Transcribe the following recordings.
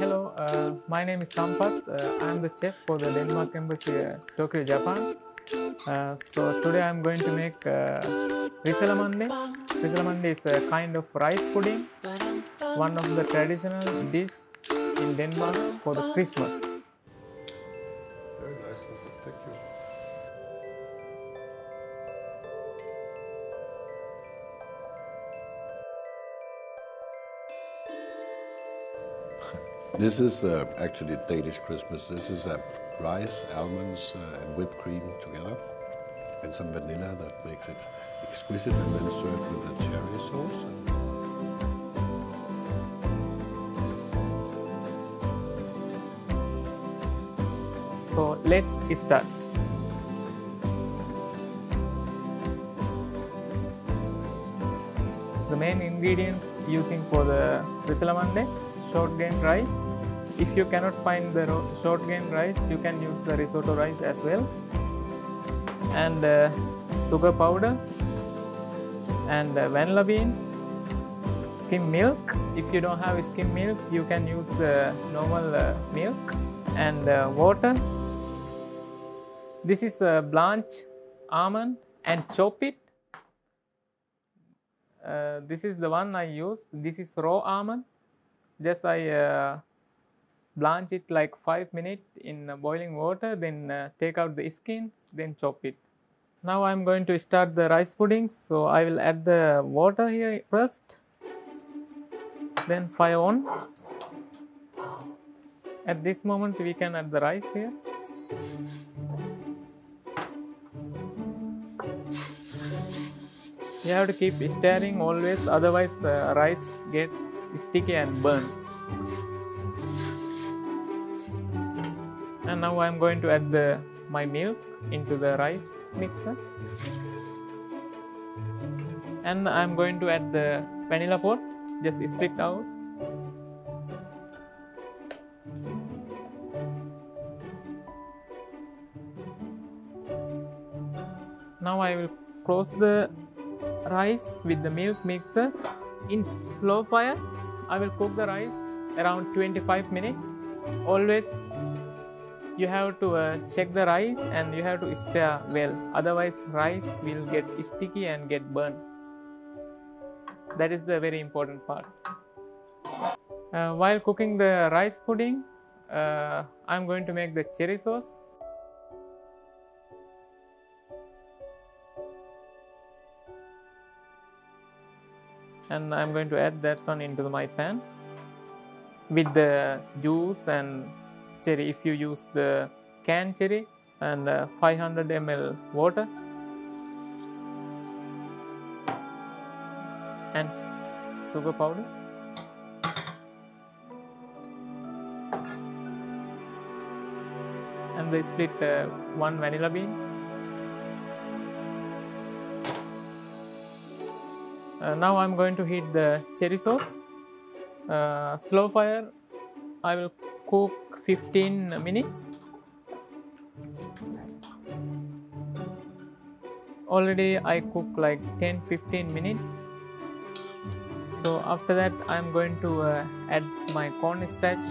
Hello, uh, my name is Sampath. Uh, I am the chef for the Denmark Embassy, uh, Tokyo, Japan. Uh, so today I am going to make uh, risalamande. Risalamande is a kind of rice pudding, one of the traditional dish in Denmark for the Christmas. Very nice, Sampath. Thank you. This is uh, actually Danish Christmas. This is uh, rice, almonds, uh, and whipped cream together, and some vanilla that makes it exquisite, and then served with a cherry sauce. So let's start. The main ingredients using for the risalamande short grain rice. If you cannot find the short grain rice, you can use the risotto rice as well. And uh, sugar powder and uh, vanilla beans, skim milk. If you don't have skim milk, you can use the normal uh, milk and water. This is a blanch almond and chop it. Uh, this is the one I used. This is raw almond. Just I uh, blanch it like 5 minutes in uh, boiling water, then take out the skin, then chop it. Now I am going to start the rice pudding. So I will add the water here first, then fire on. At this moment we can add the rice here. You have to keep stirring always, otherwise uh, rice get sticky and burn. And now I am going to add the my milk into the rice mixer. And I am going to add the vanilla pot, just split out. Now I will close the rice with the milk mixer in slow fire. I will cook the rice around 25 minutes. Always you have to uh, check the rice and you have to stir well. Otherwise, rice will get sticky and get burned. That is the very important part. Uh, while cooking the rice pudding, uh, I am going to make the cherry sauce. and I'm going to add that one into my pan with the juice and cherry if you use the canned cherry and uh, 500 ml water and sugar powder and they split uh, one vanilla beans Uh, now I'm going to heat the cherry sauce. Uh, slow fire. I will cook 15 minutes. Already I cook like 10-15 minutes. So after that I'm going to uh, add my cornstarch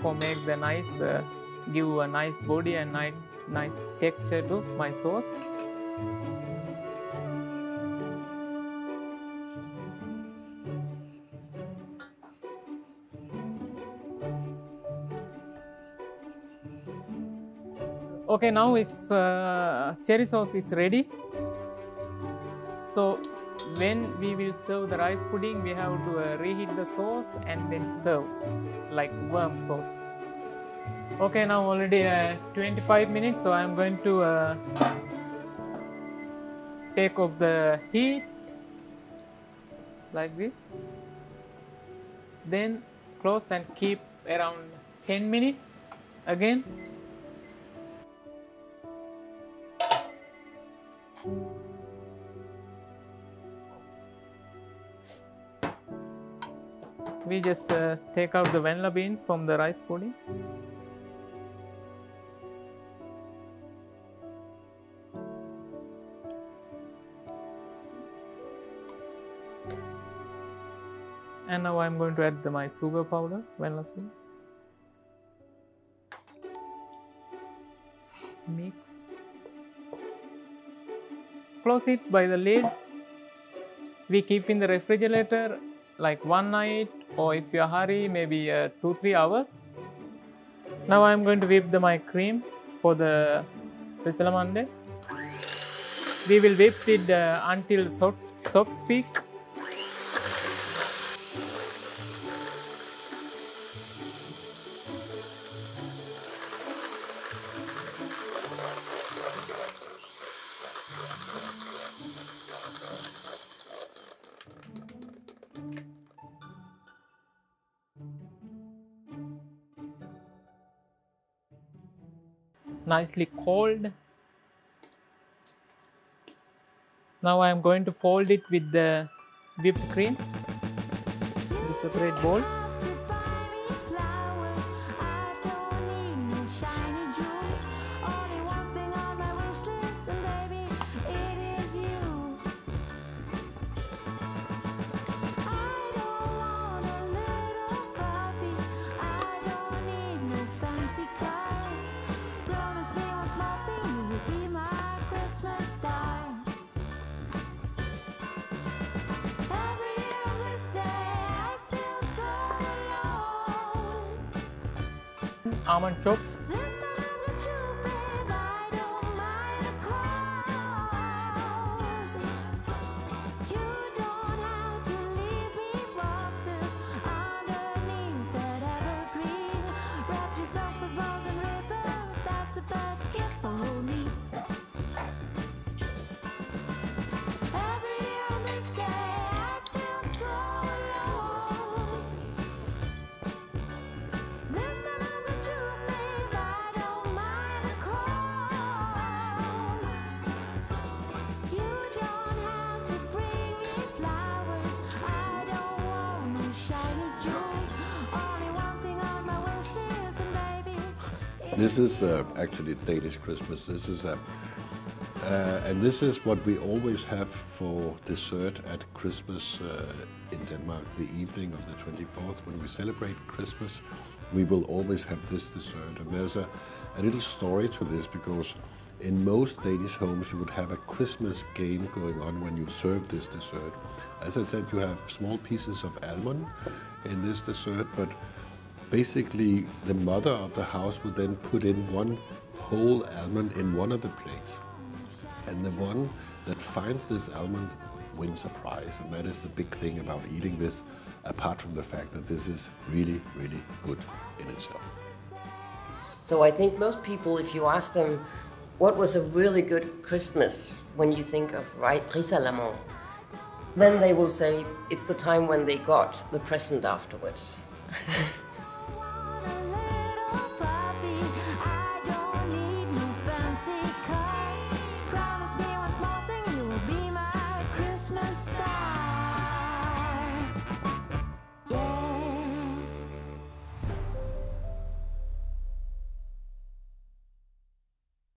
for make the nice, uh, give a nice body and nice, nice texture to my sauce. Okay now is uh, cherry sauce is ready. So when we will serve the rice pudding we have to uh, reheat the sauce and then serve like worm sauce. Okay now already uh, 25 minutes so i am going to uh, take off the heat like this. Then close and keep around 10 minutes. Again we just uh, take out the vanilla beans from the rice pudding. And now I'm going to add the, my sugar powder, vanilla sugar. Mix. Close it by the lid. We keep in the refrigerator like one night or if you are hurry maybe uh, 2-3 hours. Now I'm going to whip the, my cream for the Risalamande. We will whip it uh, until soft, soft peak. Nicely cold. Now I am going to fold it with the whipped cream the separate bowl. Alone. Almond This is uh, actually Danish Christmas. This is a, uh, and this is what we always have for dessert at Christmas uh, in Denmark. The evening of the 24th, when we celebrate Christmas, we will always have this dessert. And there's a, a little story to this because in most Danish homes you would have a Christmas game going on when you serve this dessert. As I said, you have small pieces of almond in this dessert, but basically the mother of the house would then put in one whole almond in one of the plates. And the one that finds this almond wins a prize. And that is the big thing about eating this, apart from the fact that this is really, really good in itself. So I think most people, if you ask them what was a really good Christmas when you think of right Risalamande, then they will say it's the time when they got the present afterwards.